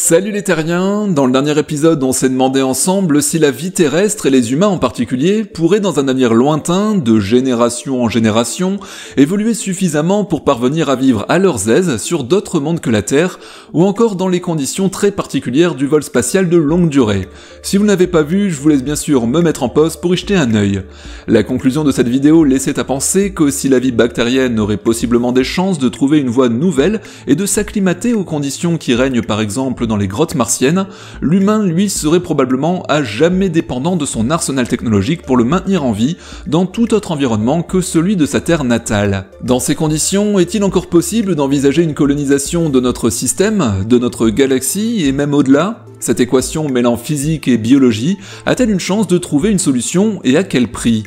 Salut les terriens Dans le dernier épisode, on s'est demandé ensemble si la vie terrestre et les humains en particulier pourraient dans un avenir lointain, de génération en génération, évoluer suffisamment pour parvenir à vivre à leurs aises sur d'autres mondes que la Terre, ou encore dans les conditions très particulières du vol spatial de longue durée. Si vous n'avez pas vu, je vous laisse bien sûr me mettre en pause pour y jeter un œil. La conclusion de cette vidéo laissait à penser que si la vie bactérienne aurait possiblement des chances de trouver une voie nouvelle et de s'acclimater aux conditions qui règnent par exemple dans les grottes martiennes, l'humain lui serait probablement à jamais dépendant de son arsenal technologique pour le maintenir en vie dans tout autre environnement que celui de sa terre natale. Dans ces conditions, est-il encore possible d'envisager une colonisation de notre système, de notre galaxie et même au-delà? Cette équation mêlant physique et biologie a-t-elle une chance de trouver une solution et à quel prix?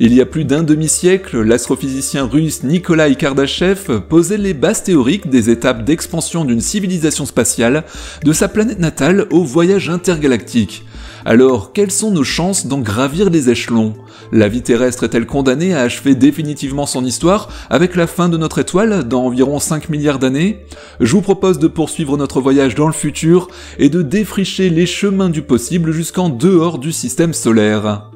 Il y a plus d'un demi-siècle, l'astrophysicien russe Nikolai Kardashev posait les bases théoriques des étapes d'expansion d'une civilisation spatiale de sa planète natale au voyage intergalactique. Alors, quelles sont nos chances d'en gravir les échelons? La vie terrestre est-elle condamnée à achever définitivement son histoire avec la fin de notre étoile dans environ 5 milliards d'années? Je vous propose de poursuivre notre voyage dans le futur et de défricher les chemins du possible jusqu'en dehors du système solaire.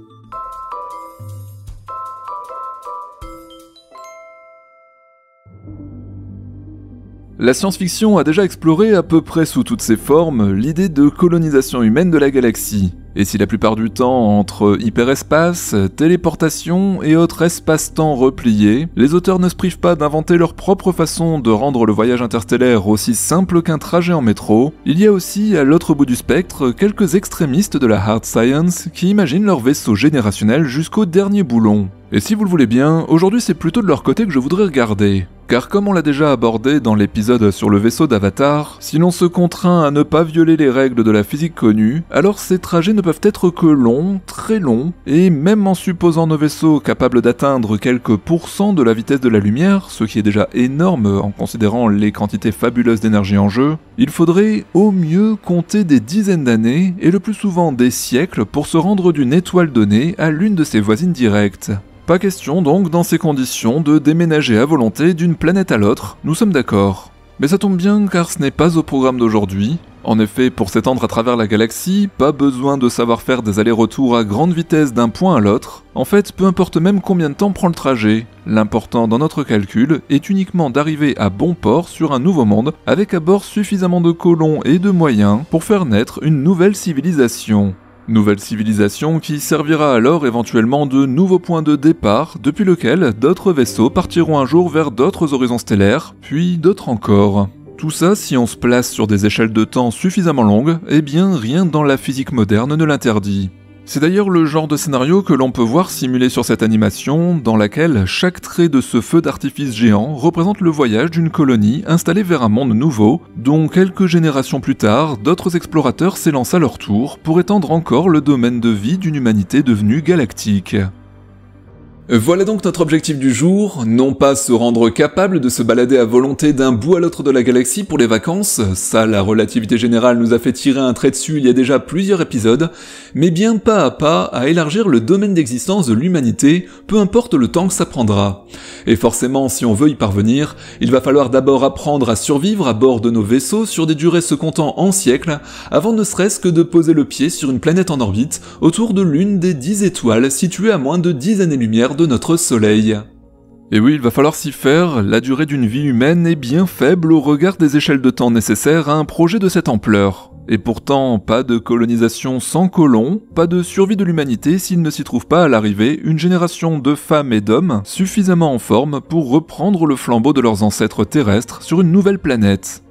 La science-fiction a déjà exploré à peu près sous toutes ses formes l'idée de colonisation humaine de la galaxie. Et si la plupart du temps, entre hyperespace, téléportation et autres espaces-temps repliés, les auteurs ne se privent pas d'inventer leur propre façon de rendre le voyage interstellaire aussi simple qu'un trajet en métro, il y a aussi à l'autre bout du spectre quelques extrémistes de la hard science qui imaginent leur vaisseau générationnel jusqu'au dernier boulon. Et si vous le voulez bien, aujourd'hui c'est plutôt de leur côté que je voudrais regarder. Car comme on l'a déjà abordé dans l'épisode sur le vaisseau d'Avatar, si l'on se contraint à ne pas violer les règles de la physique connue, alors ces trajets ne peuvent être que longs, très longs, et même en supposant nos vaisseaux capables d'atteindre quelques pourcents de la vitesse de la lumière, ce qui est déjà énorme en considérant les quantités fabuleuses d'énergie en jeu, il faudrait au mieux compter des dizaines d'années, et le plus souvent des siècles, pour se rendre d'une étoile donnée à l'une de ses voisines directes. Pas question donc dans ces conditions de déménager à volonté d'une planète à l'autre, nous sommes d'accord. Mais ça tombe bien car ce n'est pas au programme d'aujourd'hui. En effet, pour s'étendre à travers la galaxie, pas besoin de savoir faire des allers-retours à grande vitesse d'un point à l'autre. En fait, peu importe même combien de temps prend le trajet. L'important dans notre calcul est uniquement d'arriver à bon port sur un nouveau monde avec à bord suffisamment de colons et de moyens pour faire naître une nouvelle civilisation. Nouvelle civilisation qui servira alors éventuellement de nouveau point de départ depuis lequel d'autres vaisseaux partiront un jour vers d'autres horizons stellaires, puis d'autres encore. Tout ça, si on se place sur des échelles de temps suffisamment longues, eh bien rien dans la physique moderne ne l'interdit. C'est d'ailleurs le genre de scénario que l'on peut voir simulé sur cette animation, dans laquelle chaque trait de ce feu d'artifice géant représente le voyage d'une colonie installée vers un monde nouveau, dont quelques générations plus tard, d'autres explorateurs s'élancent à leur tour pour étendre encore le domaine de vie d'une humanité devenue galactique. Voilà donc notre objectif du jour, non pas se rendre capable de se balader à volonté d'un bout à l'autre de la galaxie pour les vacances, ça la relativité générale nous a fait tirer un trait dessus il y a déjà plusieurs épisodes, mais bien pas à pas à élargir le domaine d'existence de l'humanité, peu importe le temps que ça prendra. Et forcément, si on veut y parvenir, il va falloir d'abord apprendre à survivre à bord de nos vaisseaux sur des durées se comptant en siècles, avant ne serait-ce que de poser le pied sur une planète en orbite autour de l'une des dix étoiles situées à moins de 10 années-lumière de notre Soleil. Et oui, il va falloir s'y faire, la durée d'une vie humaine est bien faible au regard des échelles de temps nécessaires à un projet de cette ampleur. Et pourtant, pas de colonisation sans colons, pas de survie de l'humanité s'il ne s'y trouve pas à l'arrivée une génération de femmes et d'hommes suffisamment en forme pour reprendre le flambeau de leurs ancêtres terrestres sur une nouvelle planète.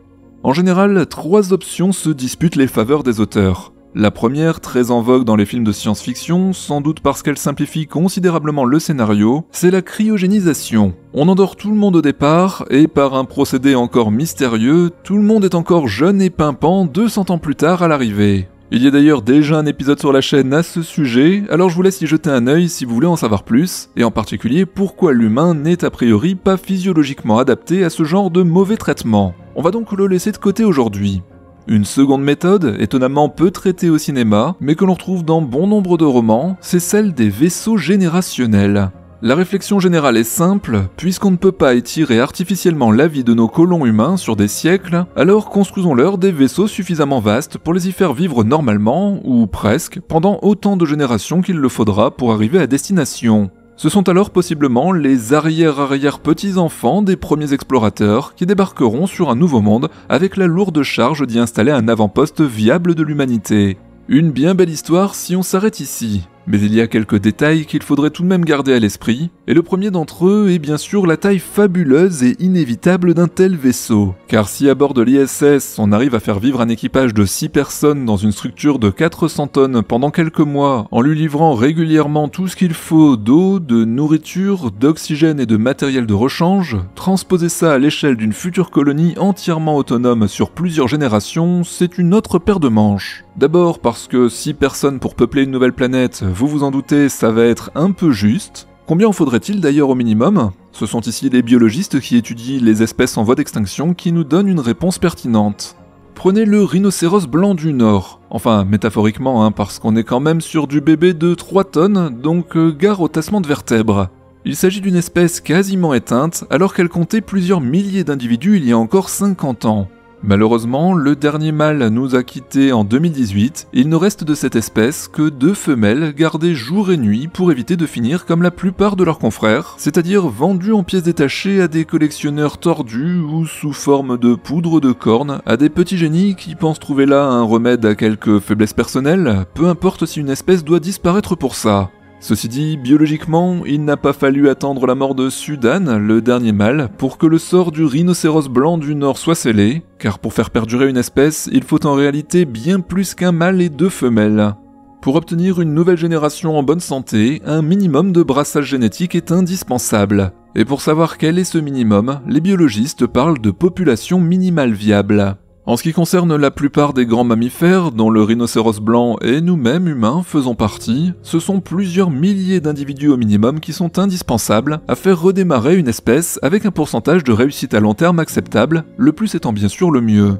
En général, trois options se disputent les faveurs des auteurs. La première, très en vogue dans les films de science-fiction, sans doute parce qu'elle simplifie considérablement le scénario, c'est la cryogénisation. On endort tout le monde au départ, et par un procédé encore mystérieux, tout le monde est encore jeune et pimpant 200 ans plus tard à l'arrivée. Il y a d'ailleurs déjà un épisode sur la chaîne à ce sujet, alors je vous laisse y jeter un œil si vous voulez en savoir plus, et en particulier pourquoi l'humain n'est a priori pas physiologiquement adapté à ce genre de mauvais traitement. On va donc le laisser de côté aujourd'hui. Une seconde méthode, étonnamment peu traitée au cinéma, mais que l'on retrouve dans bon nombre de romans, c'est celle des vaisseaux générationnels. La réflexion générale est simple, puisqu'on ne peut pas étirer artificiellement la vie de nos colons humains sur des siècles, alors construisons-leur des vaisseaux suffisamment vastes pour les y faire vivre normalement, ou presque, pendant autant de générations qu'il le faudra pour arriver à destination. Ce sont alors possiblement les arrière-arrière-petits-enfants des premiers explorateurs qui débarqueront sur un nouveau monde avec la lourde charge d'y installer un avant-poste viable de l'humanité. Une bien belle histoire si on s'arrête ici. Mais il y a quelques détails qu'il faudrait tout de même garder à l'esprit, et le premier d'entre eux est bien sûr la taille fabuleuse et inévitable d'un tel vaisseau. Car si à bord de l'ISS on arrive à faire vivre un équipage de 6 personnes dans une structure de 400 tonnes pendant quelques mois, en lui livrant régulièrement tout ce qu'il faut d'eau, de nourriture, d'oxygène et de matériel de rechange, transposer ça à l'échelle d'une future colonie entièrement autonome sur plusieurs générations, c'est une autre paire de manches. D'abord parce que 6 personnes pour peupler une nouvelle planète, vous vous en doutez, ça va être un peu juste. Combien en faudrait-il d'ailleurs au minimum? Ce sont ici les biologistes qui étudient les espèces en voie d'extinction qui nous donnent une réponse pertinente. Prenez le rhinocéros blanc du Nord. Enfin, métaphoriquement, hein, parce qu'on est quand même sur du bébé de 3 tonnes, donc euh, gare au tassement de vertèbres. Il s'agit d'une espèce quasiment éteinte, alors qu'elle comptait plusieurs milliers d'individus il y a encore 50 ans. Malheureusement, le dernier mâle nous a quittés en 2018 il ne reste de cette espèce que deux femelles gardées jour et nuit pour éviter de finir comme la plupart de leurs confrères, c'est-à-dire vendues en pièces détachées à des collectionneurs tordus ou sous forme de poudre de cornes à des petits génies qui pensent trouver là un remède à quelques faiblesses personnelles, peu importe si une espèce doit disparaître pour ça. Ceci dit, biologiquement, il n'a pas fallu attendre la mort de Sudan, le dernier mâle, pour que le sort du rhinocéros blanc du Nord soit scellé, car pour faire perdurer une espèce, il faut en réalité bien plus qu'un mâle et deux femelles. Pour obtenir une nouvelle génération en bonne santé, un minimum de brassage génétique est indispensable. Et pour savoir quel est ce minimum, les biologistes parlent de population minimale viable. En ce qui concerne la plupart des grands mammifères, dont le rhinocéros blanc et nous-mêmes humains faisons partie, ce sont plusieurs milliers d'individus au minimum qui sont indispensables à faire redémarrer une espèce avec un pourcentage de réussite à long terme acceptable, le plus étant bien sûr le mieux.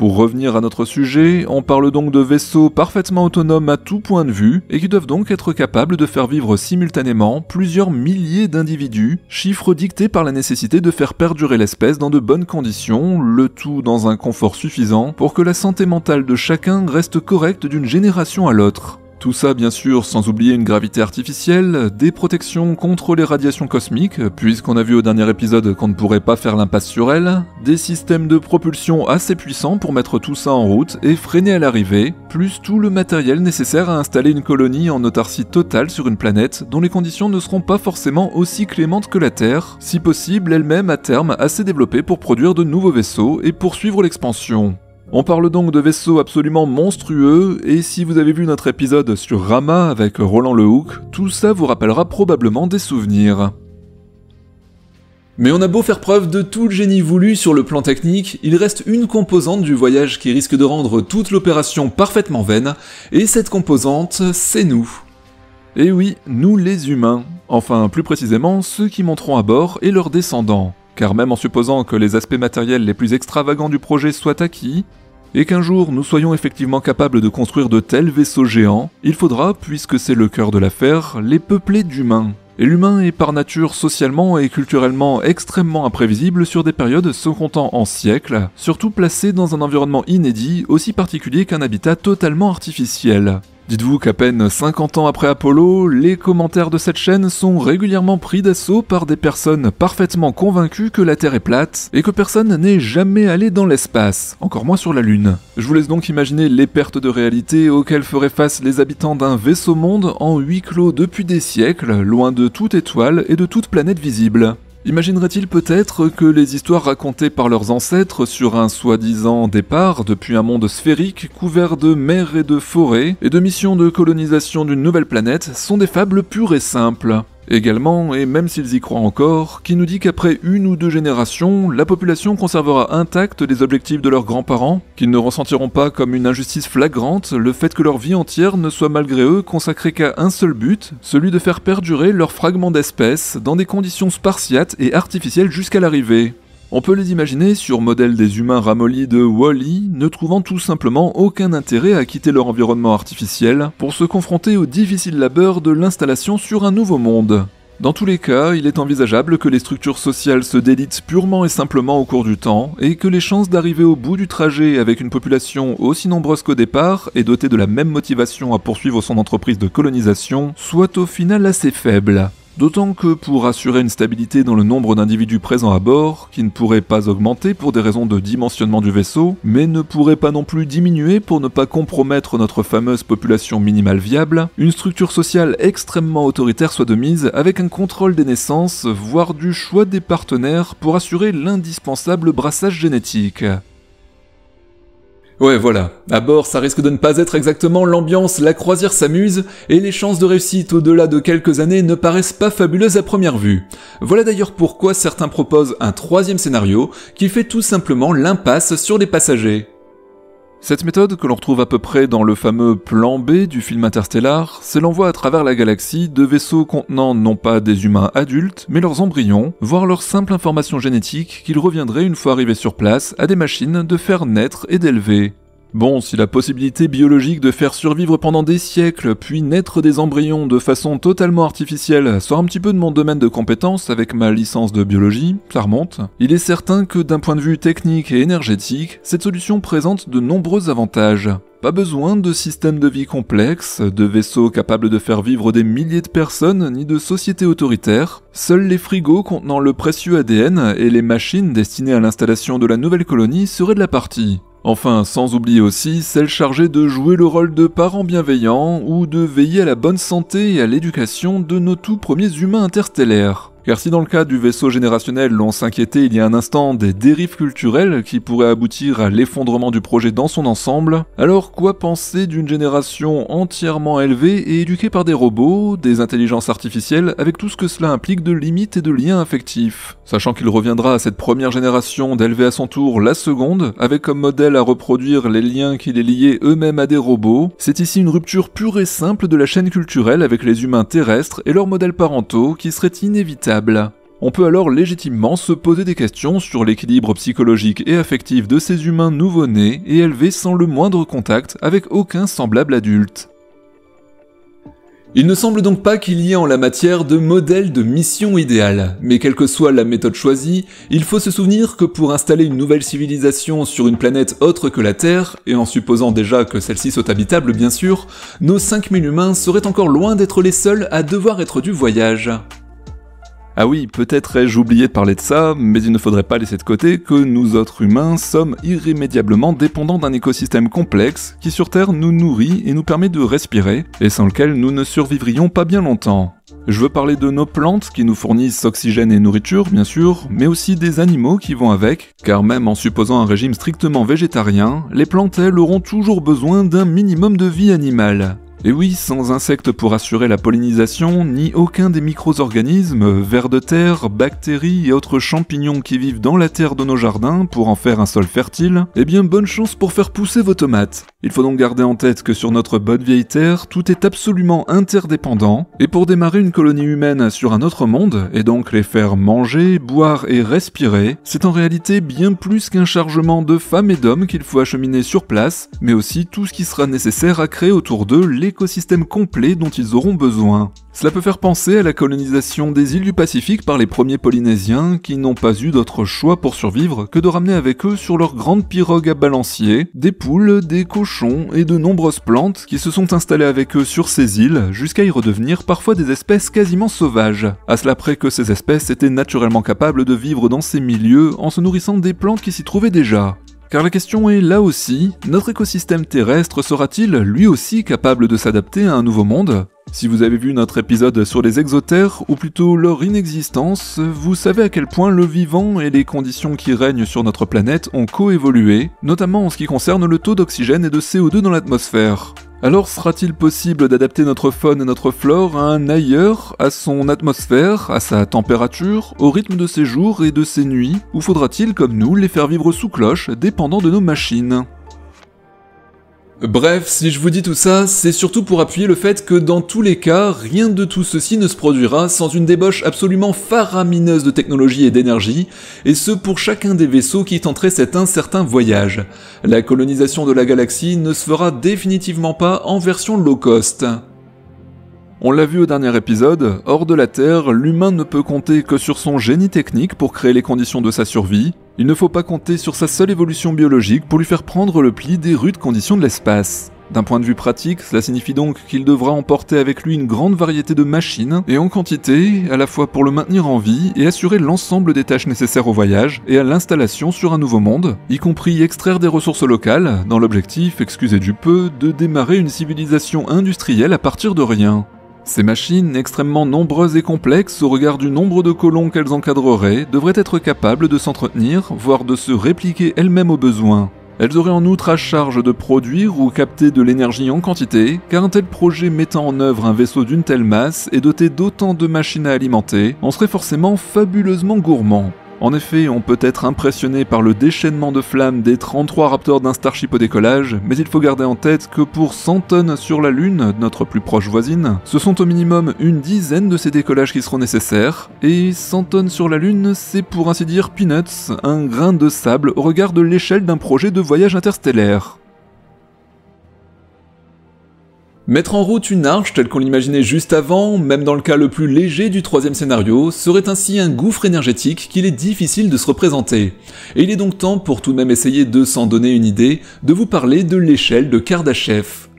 Pour revenir à notre sujet, on parle donc de vaisseaux parfaitement autonomes à tout point de vue et qui doivent donc être capables de faire vivre simultanément plusieurs milliers d'individus, chiffre dicté par la nécessité de faire perdurer l'espèce dans de bonnes conditions, le tout dans un confort suffisant pour que la santé mentale de chacun reste correcte d'une génération à l'autre. Tout ça bien sûr sans oublier une gravité artificielle, des protections contre les radiations cosmiques, puisqu'on a vu au dernier épisode qu'on ne pourrait pas faire l'impasse sur elles, des systèmes de propulsion assez puissants pour mettre tout ça en route et freiner à l'arrivée, plus tout le matériel nécessaire à installer une colonie en autarcie totale sur une planète dont les conditions ne seront pas forcément aussi clémentes que la Terre, si possible elle-même à terme assez développée pour produire de nouveaux vaisseaux et poursuivre l'expansion. On parle donc de vaisseaux absolument monstrueux, et si vous avez vu notre épisode sur Rama avec Roland Lehoucq, tout ça vous rappellera probablement des souvenirs. Mais on a beau faire preuve de tout le génie voulu sur le plan technique, il reste une composante du voyage qui risque de rendre toute l'opération parfaitement vaine, et cette composante, c'est nous. Et oui, nous les humains. Enfin, plus précisément, ceux qui monteront à bord et leurs descendants. Car même en supposant que les aspects matériels les plus extravagants du projet soient acquis, et qu'un jour nous soyons effectivement capables de construire de tels vaisseaux géants, il faudra, puisque c'est le cœur de l'affaire, les peupler d'humains. Et l'humain est par nature socialement et culturellement extrêmement imprévisible sur des périodes se comptant en siècles, surtout placé dans un environnement inédit aussi particulier qu'un habitat totalement artificiel. Dites-vous qu'à peine 50 ans après Apollo, les commentaires de cette chaîne sont régulièrement pris d'assaut par des personnes parfaitement convaincues que la Terre est plate et que personne n'est jamais allé dans l'espace, encore moins sur la Lune. Je vous laisse donc imaginer les pertes de réalité auxquelles feraient face les habitants d'un vaisseau monde en huis clos depuis des siècles, loin de toute étoile et de toute planète visible. Imaginerait-il peut-être que les histoires racontées par leurs ancêtres sur un soi-disant départ depuis un monde sphérique couvert de mers et de forêts et de missions de colonisation d'une nouvelle planète sont des fables pures et simples? Également, et même s'ils y croient encore, qui nous dit qu'après une ou deux générations, la population conservera intact les objectifs de leurs grands-parents, qu'ils ne ressentiront pas comme une injustice flagrante le fait que leur vie entière ne soit malgré eux consacrée qu'à un seul but, celui de faire perdurer leurs fragments d'espèces dans des conditions spartiates et artificielles jusqu'à l'arrivée. On peut les imaginer sur modèle des humains ramollis de Wally, ne trouvant tout simplement aucun intérêt à quitter leur environnement artificiel pour se confronter au difficile labeur de l'installation sur un nouveau monde. Dans tous les cas, il est envisageable que les structures sociales se délitent purement et simplement au cours du temps, et que les chances d'arriver au bout du trajet avec une population aussi nombreuse qu'au départ et dotée de la même motivation à poursuivre son entreprise de colonisation soient au final assez faibles. D'autant que pour assurer une stabilité dans le nombre d'individus présents à bord, qui ne pourrait pas augmenter pour des raisons de dimensionnement du vaisseau, mais ne pourrait pas non plus diminuer pour ne pas compromettre notre fameuse population minimale viable, une structure sociale extrêmement autoritaire soit de mise avec un contrôle des naissances, voire du choix des partenaires pour assurer l'indispensable brassage génétique. Ouais, voilà. À bord, ça risque de ne pas être exactement l'ambiance, la croisière s'amuse, et les chances de réussite au-delà de quelques années ne paraissent pas fabuleuses à première vue. Voilà d'ailleurs pourquoi certains proposent un troisième scénario, qui fait tout simplement l'impasse sur les passagers. Cette méthode, que l'on retrouve à peu près dans le fameux plan B du film Interstellar, c'est l'envoi à travers la galaxie de vaisseaux contenant non pas des humains adultes, mais leurs embryons, voire leur simple information génétique qu'ils reviendraient une fois arrivés sur place à des machines de faire naître et d'élever. Bon, si la possibilité biologique de faire survivre pendant des siècles, puis naître des embryons de façon totalement artificielle, sort un petit peu de mon domaine de compétence avec ma licence de biologie, ça remonte, il est certain que d'un point de vue technique et énergétique, cette solution présente de nombreux avantages. Pas besoin de systèmes de vie complexes, de vaisseaux capables de faire vivre des milliers de personnes, ni de sociétés autoritaires. Seuls les frigos contenant le précieux ADN et les machines destinées à l'installation de la nouvelle colonie seraient de la partie. Enfin, sans oublier aussi celle chargée de jouer le rôle de parents bienveillants ou de veiller à la bonne santé et à l'éducation de nos tout premiers humains interstellaires. Car si dans le cas du vaisseau générationnel l'on s'inquiétait il y a un instant des dérives culturelles qui pourraient aboutir à l'effondrement du projet dans son ensemble, alors quoi penser d'une génération entièrement élevée et éduquée par des robots, des intelligences artificielles, avec tout ce que cela implique de limites et de liens affectifs? Sachant qu'il reviendra à cette première génération d'élever à son tour la seconde, avec comme modèle à reproduire les liens qui les liaient eux-mêmes à des robots, c'est ici une rupture pure et simple de la chaîne culturelle avec les humains terrestres et leurs modèles parentaux qui serait inévitable on peut alors légitimement se poser des questions sur l'équilibre psychologique et affectif de ces humains nouveau-nés et élevés sans le moindre contact avec aucun semblable adulte. Il ne semble donc pas qu'il y ait en la matière de modèle de mission idéale, mais quelle que soit la méthode choisie, il faut se souvenir que pour installer une nouvelle civilisation sur une planète autre que la Terre, et en supposant déjà que celle-ci soit habitable bien sûr, nos 5000 humains seraient encore loin d'être les seuls à devoir être du voyage. Ah oui, peut-être ai-je oublié de parler de ça, mais il ne faudrait pas laisser de côté que nous autres humains sommes irrémédiablement dépendants d'un écosystème complexe qui sur Terre nous nourrit et nous permet de respirer, et sans lequel nous ne survivrions pas bien longtemps. Je veux parler de nos plantes qui nous fournissent oxygène et nourriture, bien sûr, mais aussi des animaux qui vont avec, car même en supposant un régime strictement végétarien, les plantes, elles, auront toujours besoin d'un minimum de vie animale. Et oui, sans insectes pour assurer la pollinisation, ni aucun des micro-organismes, vers de terre, bactéries et autres champignons qui vivent dans la terre de nos jardins pour en faire un sol fertile, eh bien bonne chance pour faire pousser vos tomates. Il faut donc garder en tête que sur notre bonne vieille terre, tout est absolument interdépendant, et pour démarrer une colonie humaine sur un autre monde, et donc les faire manger, boire et respirer, c'est en réalité bien plus qu'un chargement de femmes et d'hommes qu'il faut acheminer sur place, mais aussi tout ce qui sera nécessaire à créer autour d'eux les écosystème complet dont ils auront besoin. Cela peut faire penser à la colonisation des îles du Pacifique par les premiers Polynésiens qui n'ont pas eu d'autre choix pour survivre que de ramener avec eux sur leurs grandes pirogues à balancier des poules, des cochons et de nombreuses plantes qui se sont installées avec eux sur ces îles jusqu'à y redevenir parfois des espèces quasiment sauvages. À cela près que ces espèces étaient naturellement capables de vivre dans ces milieux en se nourrissant des plantes qui s'y trouvaient déjà. Car la question est là aussi, notre écosystème terrestre sera-t-il lui aussi capable de s'adapter à un nouveau monde? Si vous avez vu notre épisode sur les exotères, ou plutôt leur inexistence, vous savez à quel point le vivant et les conditions qui règnent sur notre planète ont coévolué, notamment en ce qui concerne le taux d'oxygène et de CO2 dans l'atmosphère. Alors sera-t-il possible d'adapter notre faune et notre flore à un ailleurs, à son atmosphère, à sa température, au rythme de ses jours et de ses nuits, ou faudra-t-il, comme nous, les faire vivre sous cloche, dépendant de nos machines? Bref, si je vous dis tout ça, c'est surtout pour appuyer le fait que dans tous les cas, rien de tout ceci ne se produira sans une débauche absolument faramineuse de technologie et d'énergie, et ce pour chacun des vaisseaux qui tenteraient cet incertain voyage. La colonisation de la galaxie ne se fera définitivement pas en version low cost. On l'a vu au dernier épisode, hors de la Terre, l'humain ne peut compter que sur son génie technique pour créer les conditions de sa survie. Il ne faut pas compter sur sa seule évolution biologique pour lui faire prendre le pli des rudes conditions de l'espace. D'un point de vue pratique, cela signifie donc qu'il devra emporter avec lui une grande variété de machines, et en quantité, à la fois pour le maintenir en vie et assurer l'ensemble des tâches nécessaires au voyage et à l'installation sur un nouveau monde, y compris extraire des ressources locales, dans l'objectif, excusez du peu, de démarrer une civilisation industrielle à partir de rien. Ces machines, extrêmement nombreuses et complexes au regard du nombre de colons qu'elles encadreraient, devraient être capables de s'entretenir, voire de se répliquer elles-mêmes au besoin. Elles auraient en outre à charge de produire ou capter de l'énergie en quantité, car un tel projet mettant en œuvre un vaisseau d'une telle masse et doté d'autant de machines à alimenter en serait forcément fabuleusement gourmand. En effet, on peut être impressionné par le déchaînement de flammes des 33 Raptors d'un Starship au décollage, mais il faut garder en tête que pour 100 tonnes sur la Lune, notre plus proche voisine, ce sont au minimum une dizaine de ces décollages qui seront nécessaires, et 100 tonnes sur la Lune, c'est pour ainsi dire peanuts, un grain de sable au regard de l'échelle d'un projet de voyage interstellaire. Mettre en route une arche telle qu'on l'imaginait juste avant, même dans le cas le plus léger du troisième scénario, serait ainsi un gouffre énergétique qu'il est difficile de se représenter. Et il est donc temps, pour tout de même essayer de s'en donner une idée, de vous parler de l'échelle de Kardashev.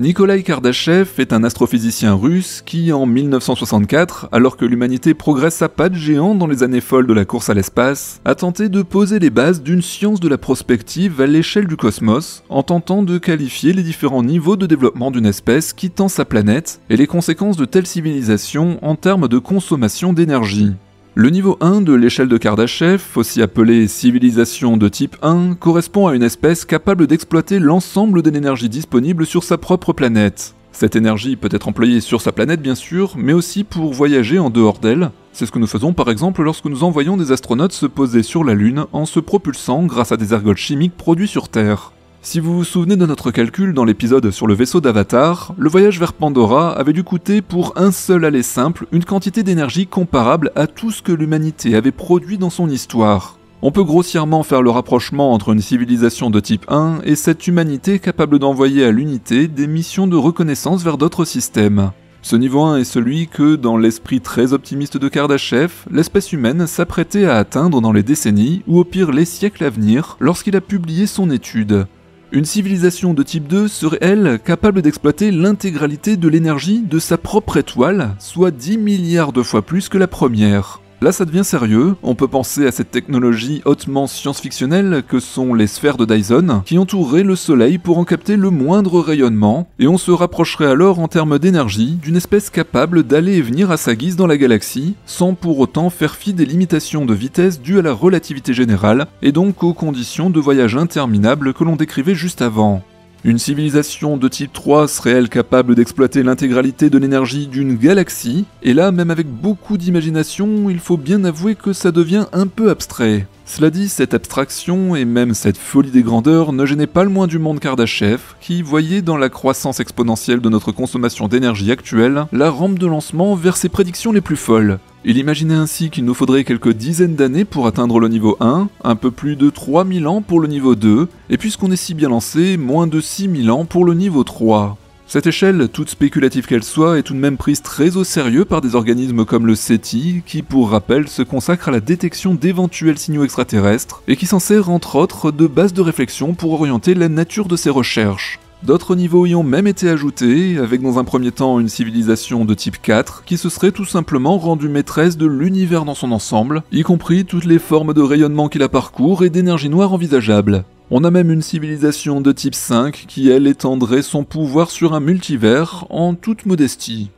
Nikolai Kardashev est un astrophysicien russe qui, en 1964, alors que l'humanité progresse à pas de géant dans les années folles de la course à l'espace, a tenté de poser les bases d'une science de la prospective à l'échelle du cosmos, en tentant de qualifier les différents niveaux de développement d'une espèce quittant sa planète et les conséquences de telle civilisation en termes de consommation d'énergie. Le niveau 1 de l'échelle de Kardashev, aussi appelé civilisation de type 1, correspond à une espèce capable d'exploiter l'ensemble de l'énergie disponible sur sa propre planète. Cette énergie peut être employée sur sa planète bien sûr, mais aussi pour voyager en dehors d'elle. C'est ce que nous faisons par exemple lorsque nous envoyons des astronautes se poser sur la Lune en se propulsant grâce à des ergols chimiques produits sur Terre. Si vous vous souvenez de notre calcul dans l'épisode sur le vaisseau d'Avatar, le voyage vers Pandora avait dû coûter pour un seul aller simple une quantité d'énergie comparable à tout ce que l'humanité avait produit dans son histoire. On peut grossièrement faire le rapprochement entre une civilisation de type 1 et cette humanité capable d'envoyer à l'unité des missions de reconnaissance vers d'autres systèmes. Ce niveau 1 est celui que, dans l'esprit très optimiste de Kardashev, l'espèce humaine s'apprêtait à atteindre dans les décennies ou au pire les siècles à venir lorsqu'il a publié son étude. Une civilisation de type 2 serait, elle, capable d'exploiter l'intégralité de l'énergie de sa propre étoile, soit 10 milliards de fois plus que la première. Là ça devient sérieux, on peut penser à cette technologie hautement science-fictionnelle que sont les sphères de Dyson, qui entoureraient le Soleil pour en capter le moindre rayonnement, et on se rapprocherait alors en termes d'énergie d'une espèce capable d'aller et venir à sa guise dans la galaxie, sans pour autant faire fi des limitations de vitesse dues à la relativité générale, et donc aux conditions de voyage interminables que l'on décrivait juste avant. Une civilisation de type 3 serait-elle capable d'exploiter l'intégralité de l'énergie d'une galaxie? Et là, même avec beaucoup d'imagination, il faut bien avouer que ça devient un peu abstrait. Cela dit, cette abstraction et même cette folie des grandeurs ne gênaient pas le moins du monde Kardashev, qui voyait dans la croissance exponentielle de notre consommation d'énergie actuelle la rampe de lancement vers ses prédictions les plus folles. Il imaginait ainsi qu'il nous faudrait quelques dizaines d'années pour atteindre le niveau 1, un peu plus de 3000 ans pour le niveau 2, et puisqu'on est si bien lancé, moins de 6000 ans pour le niveau 3. Cette échelle, toute spéculative qu'elle soit, est tout de même prise très au sérieux par des organismes comme le SETI, qui pour rappel se consacre à la détection d'éventuels signaux extraterrestres, et qui s'en sert entre autres de base de réflexion pour orienter la nature de ses recherches. D'autres niveaux y ont même été ajoutés, avec dans un premier temps une civilisation de type 4, qui se serait tout simplement rendue maîtresse de l'univers dans son ensemble, y compris toutes les formes de rayonnement qui la parcourent et d'énergie noire envisageables. On a même une civilisation de type 5 qui, elle, étendrait son pouvoir sur un multivers en toute modestie.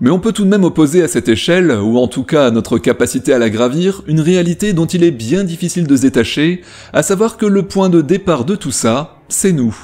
Mais on peut tout de même opposer à cette échelle, ou en tout cas à notre capacité à la gravir, une réalité dont il est bien difficile de se détacher, à savoir que le point de départ de tout ça, c'est nous.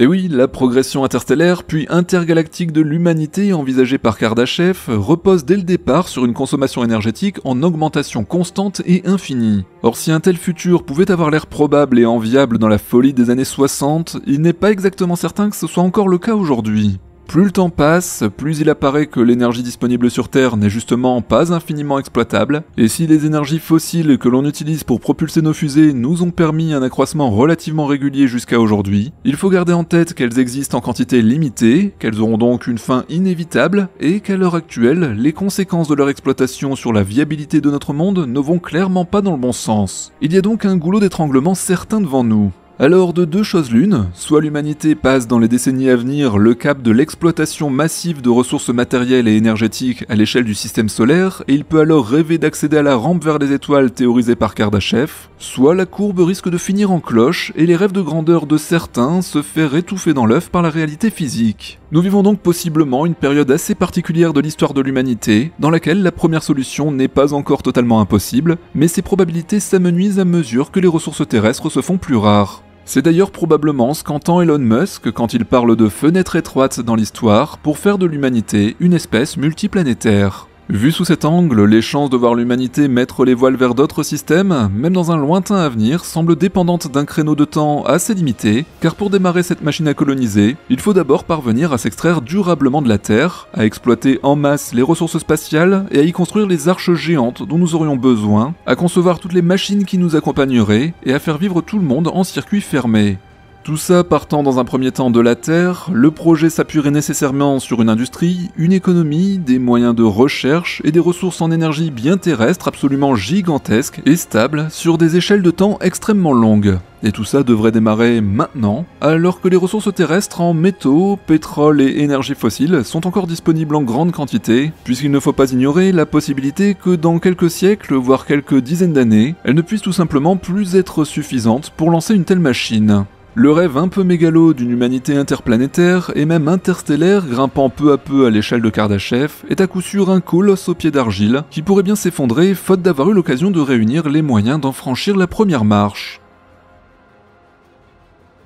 Et oui, la progression interstellaire puis intergalactique de l'humanité envisagée par Kardashev repose dès le départ sur une consommation énergétique en augmentation constante et infinie. Or si un tel futur pouvait avoir l'air probable et enviable dans la folie des années 60, il n'est pas exactement certain que ce soit encore le cas aujourd'hui. Plus le temps passe, plus il apparaît que l'énergie disponible sur Terre n'est justement pas infiniment exploitable, et si les énergies fossiles que l'on utilise pour propulser nos fusées nous ont permis un accroissement relativement régulier jusqu'à aujourd'hui, il faut garder en tête qu'elles existent en quantité limitée, qu'elles auront donc une fin inévitable, et qu'à l'heure actuelle, les conséquences de leur exploitation sur la viabilité de notre monde ne vont clairement pas dans le bon sens. Il y a donc un goulot d'étranglement certain devant nous. Alors de deux choses l'une, soit l'humanité passe dans les décennies à venir le cap de l'exploitation massive de ressources matérielles et énergétiques à l'échelle du système solaire, et il peut alors rêver d'accéder à la rampe vers les étoiles théorisée par Kardashev, soit la courbe risque de finir en cloche et les rêves de grandeur de certains se faire étouffer dans l'œuf par la réalité physique. Nous vivons donc possiblement une période assez particulière de l'histoire de l'humanité, dans laquelle la première solution n'est pas encore totalement impossible, mais ses probabilités s'amenuisent à mesure que les ressources terrestres se font plus rares. C'est d'ailleurs probablement ce qu'entend Elon Musk quand il parle de fenêtre étroite dans l'histoire pour faire de l'humanité une espèce multiplanétaire. Vu sous cet angle, les chances de voir l'humanité mettre les voiles vers d'autres systèmes, même dans un lointain avenir, semblent dépendantes d'un créneau de temps assez limité, car pour démarrer cette machine à coloniser, il faut d'abord parvenir à s'extraire durablement de la Terre, à exploiter en masse les ressources spatiales et à y construire les arches géantes dont nous aurions besoin, à concevoir toutes les machines qui nous accompagneraient et à faire vivre tout le monde en circuit fermé. Tout ça partant dans un premier temps de la Terre, le projet s'appuierait nécessairement sur une industrie, une économie, des moyens de recherche et des ressources en énergie bien terrestres absolument gigantesques et stables sur des échelles de temps extrêmement longues. Et tout ça devrait démarrer maintenant, alors que les ressources terrestres en métaux, pétrole et énergie fossile sont encore disponibles en grande quantité, puisqu'il ne faut pas ignorer la possibilité que dans quelques siècles, voire quelques dizaines d'années, elles ne puissent tout simplement plus être suffisantes pour lancer une telle machine. Le rêve un peu mégalo d'une humanité interplanétaire et même interstellaire grimpant peu à peu à l'échelle de Kardashev est à coup sûr un colosse au pied d'argile qui pourrait bien s'effondrer faute d'avoir eu l'occasion de réunir les moyens d'en franchir la première marche.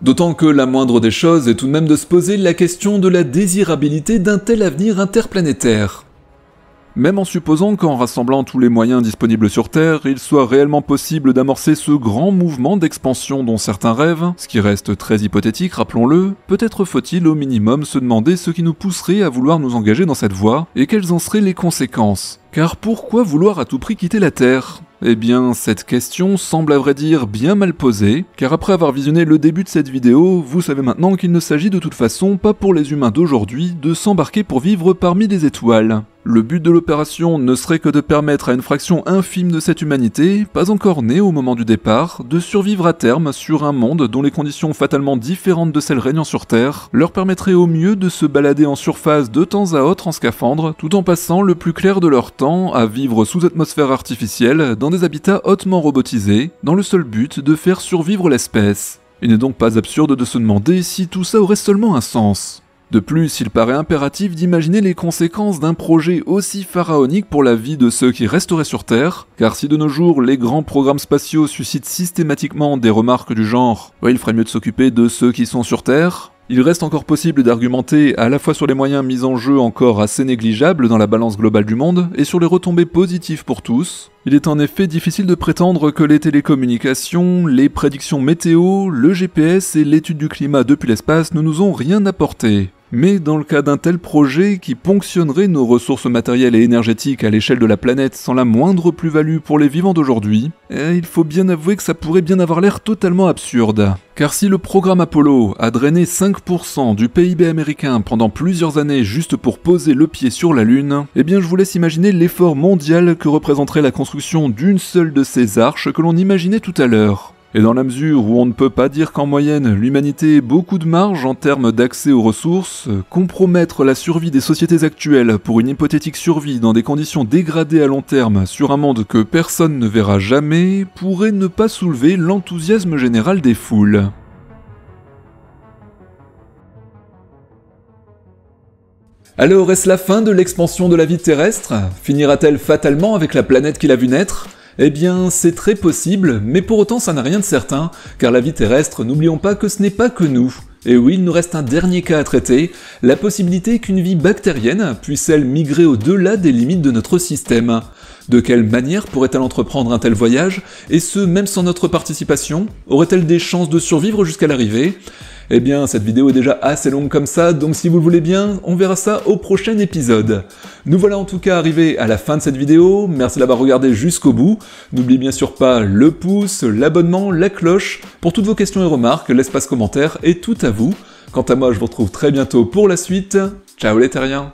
D'autant que la moindre des choses est tout de même de se poser la question de la désirabilité d'un tel avenir interplanétaire. Même en supposant qu'en rassemblant tous les moyens disponibles sur Terre, il soit réellement possible d'amorcer ce grand mouvement d'expansion dont certains rêvent, ce qui reste très hypothétique, rappelons-le, peut-être faut-il au minimum se demander ce qui nous pousserait à vouloir nous engager dans cette voie, et quelles en seraient les conséquences. Car pourquoi vouloir à tout prix quitter la Terre? Eh bien, cette question semble à vrai dire bien mal posée, car après avoir visionné le début de cette vidéo, vous savez maintenant qu'il ne s'agit de toute façon pas pour les humains d'aujourd'hui de s'embarquer pour vivre parmi des étoiles. Le but de l'opération ne serait que de permettre à une fraction infime de cette humanité, pas encore née au moment du départ, de survivre à terme sur un monde dont les conditions fatalement différentes de celles régnant sur Terre leur permettraient au mieux de se balader en surface de temps à autre en scaphandre, tout en passant le plus clair de leur temps à vivre sous atmosphère artificielle dans des habitats hautement robotisés, dans le seul but de faire survivre l'espèce. Il n'est donc pas absurde de se demander si tout ça aurait seulement un sens. De plus, il paraît impératif d'imaginer les conséquences d'un projet aussi pharaonique pour la vie de ceux qui resteraient sur Terre, car si de nos jours les grands programmes spatiaux suscitent systématiquement des remarques du genre ouais, il ferait mieux de s'occuper de ceux qui sont sur Terre, il reste encore possible d'argumenter à la fois sur les moyens mis en jeu encore assez négligeables dans la balance globale du monde et sur les retombées positives pour tous. Il est en effet difficile de prétendre que les télécommunications, les prédictions météo, le GPS et l'étude du climat depuis l'espace ne nous ont rien apporté. Mais dans le cas d'un tel projet qui ponctionnerait nos ressources matérielles et énergétiques à l'échelle de la planète sans la moindre plus-value pour les vivants d'aujourd'hui, eh, il faut bien avouer que ça pourrait bien avoir l'air totalement absurde. Car si le programme Apollo a drainé 5% du PIB américain pendant plusieurs années juste pour poser le pied sur la Lune, eh bien je vous laisse imaginer l'effort mondial que représenterait la construction d'une seule de ces arches que l'on imaginait tout à l'heure. Et dans la mesure où on ne peut pas dire qu'en moyenne l'humanité ait beaucoup de marge en termes d'accès aux ressources, compromettre la survie des sociétés actuelles pour une hypothétique survie dans des conditions dégradées à long terme sur un monde que personne ne verra jamais pourrait ne pas soulever l'enthousiasme général des foules. Alors est-ce la fin de l'expansion de la vie terrestre? Finira-t-elle fatalement avec la planète qui l'a vu naître? Eh bien, c'est très possible, mais pour autant ça n'a rien de certain, car la vie terrestre, n'oublions pas que ce n'est pas que nous. Et oui, il nous reste un dernier cas à traiter, la possibilité qu'une vie bactérienne puisse-elle migrer au-delà des limites de notre système. De quelle manière pourrait-elle entreprendre un tel voyage, et ce même sans notre participation? Aurait-elle des chances de survivre jusqu'à l'arrivée? Eh bien, cette vidéo est déjà assez longue comme ça, donc si vous le voulez bien, on verra ça au prochain épisode. Nous voilà en tout cas arrivés à la fin de cette vidéo, merci d'avoir regardé jusqu'au bout. N'oubliez bien sûr pas le pouce, l'abonnement, la cloche. Pour toutes vos questions et remarques, l'espace commentaire est tout à vous. Quant à moi, je vous retrouve très bientôt pour la suite. Ciao les terriens